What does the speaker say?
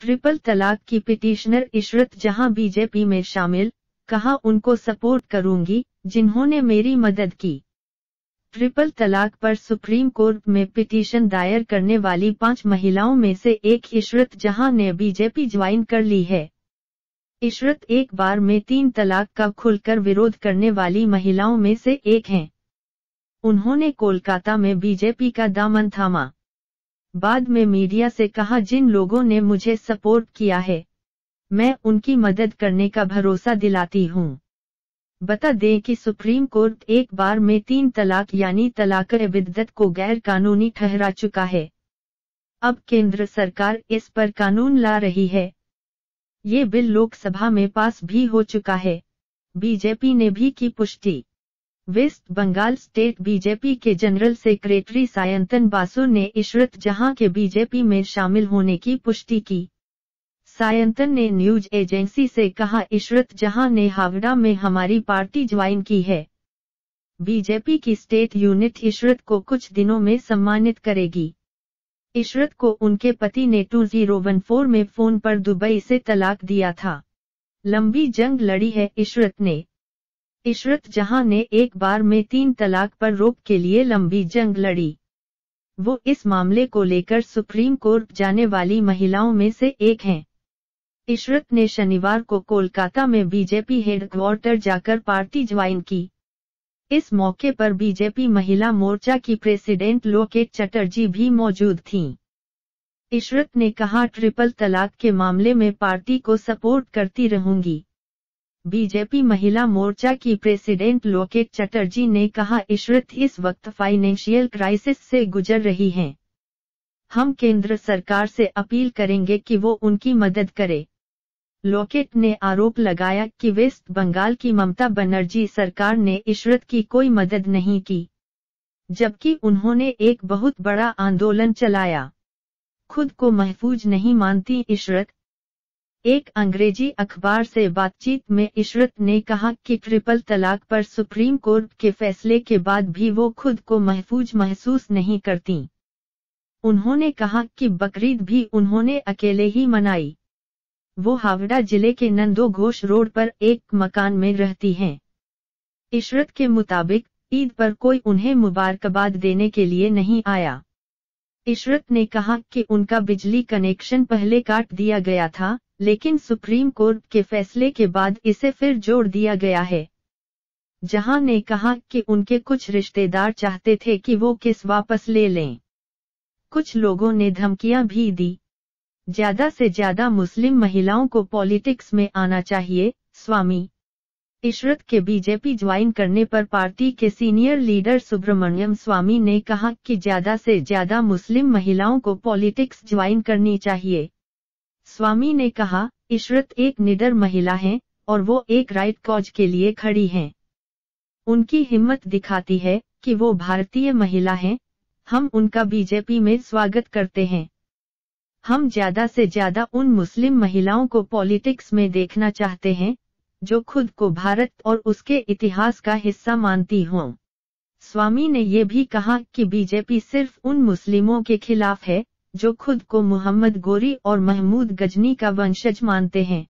Triple तलाक की petitioner Ishrat जहाँ बीजेपी में शामिल, कहा, उनको सपोर्ट करूँगी, जिन्होंने मेरी मदद की। ट्रिपल तलाक पर सुप्रीम कोर्ट में पिटीशन दायर करने वाली पाँच महिलाओं में से एक इशरत जहाँ ने बीजेपी ज्वाइन कर ली है। इशरत एक बार में तीन तलाक का खुलकर विरोध करने वाली महिलाओं में से एक हैं। उन्होंने कोलकाता में बीजेपी का दामन थामा। बाद में मीडिया से कहा, जिन लोगों ने मुझे सपोर्ट किया है, मैं उनकी मदद करने का भरोसा दिलाती हूँ। बता दें कि सुप्रीम कोर्ट एक बार में तीन तलाक यानी तलाक बिद्दत को गैर कानूनी ठहरा चुका है। अब केंद्र सरकार इस पर कानून ला रही है। ये बिल लोकसभा में पास भी हो चुका है। बीजेपी ने भी की पुष्टि। वेस्ट बंगाल स्टेट बीजेपी के जनरल सेक्रेटरी सायंतन बासु ने इशरत जहाँ के बीजेपी में शामिल होने की पुष्टि की। सायंतन ने न्यूज़ एजेंसी से कहा, इशरत जहाँ ने हावड़ा में हमारी पार्टी ज्वाइन की है। बीजेपी की स्टेट यूनिट इशरत को कुछ दिनों में सम्मानित करेगी। इशरत को उनके पति ने 2014 में फ़ोन पर दुबई से तलाक दिया था। लंबी जंग लड़ी है इशरत ने। इशरत जहाँ ने एक बार में तीन तलाक पर रोक के लिए लंबी जंग लड़ी। वो इस मामले को लेकर सुप्रीम कोर्ट जाने वाली महिलाओं में से एक हैं। इशरत ने शनिवार को कोलकाता में बीजेपी हेडक्वार्टर जाकर पार्टी ज्वाइन की। इस मौके पर बीजेपी महिला मोर्चा की प्रेसिडेंट लोकेट चटर्जी भी मौजूद थीं। इशरत ने कहा, ट्रिपल तलाक के मामले में पार्टी को सपोर्ट करती रहूँगी। बीजेपी महिला मोर्चा की प्रेसिडेंट लोकेट चटर्जी ने कहा, इशरत इस वक्त फाइनेंशियल क्राइसिस से गुजर रही हैं। हम केंद्र सरकार से अपील करेंगे कि वो उनकी मदद करे लोकेट ने आरोप लगाया कि वेस्ट बंगाल की ममता बनर्जी सरकार ने इशरत की कोई मदद नहीं की, जबकि उन्होंने एक बहुत बड़ा आंदोलन चलाया खुद को महफूज नहीं मानती इशरत एक अंग्रेज़ी अखबार से बातचीत में इशरत ने कहा कि ट्रिपल तलाक पर सुप्रीम कोर्ट के फैसले के बाद भी वो खुद को महफूज महसूस नहीं करती। उन्होंने कहा कि बकरीद भी उन्होंने अकेले ही मनाई। वो हावड़ा ज़िले के नंदो घोष रोड पर एक मकान में रहती हैं। इशरत के मुताबिक ईद पर कोई उन्हें मुबारकबाद देने के लिए नहीं आया। इशरत ने कहा कि उनका बिजली कनेक्शन पहले काट दिया गया था, लेकिन सुप्रीम कोर्ट के फैसले के बाद इसे फिर जोड़ दिया गया है। जहाँ ने कहा कि उनके कुछ रिश्तेदार चाहते थे कि वो किस वापस ले लें। कुछ लोगों ने धमकियाँ भी दी। ज़्यादा से ज़्यादा मुस्लिम महिलाओं को पॉलिटिक्स में आना चाहिए, स्वामी। इशरत के बीजेपी ज्वाइन करने पर पार्टी के सीनियर लीडर सुब्रमण्यम स्वामी ने कहा कि ज़्यादा से ज़्यादा मुस्लिम महिलाओं को पॉलिटिक्स ज्वाइन करनी चाहिए। स्वामी ने कहा इशरत एक निडर महिला है और वो एक राइट कॉज के लिए खड़ी हैं। उनकी हिम्मत दिखाती है कि वो भारतीय महिला हैं, हम उनका बीजेपी में स्वागत करते हैं। हम ज़्यादा से ज़्यादा उन मुस्लिम महिलाओं को पॉलिटिक्स में देखना चाहते हैं जो खुद को भारत और उसके इतिहास का हिस्सा मानती हों। स्वामी ने ये भी कहा कि बीजेपी सिर्फ़ उन मुस्लिमों के खिलाफ है, जो खुद को मोहम्मद गोरी और महमूद गजनी का वंशज मानते हैं।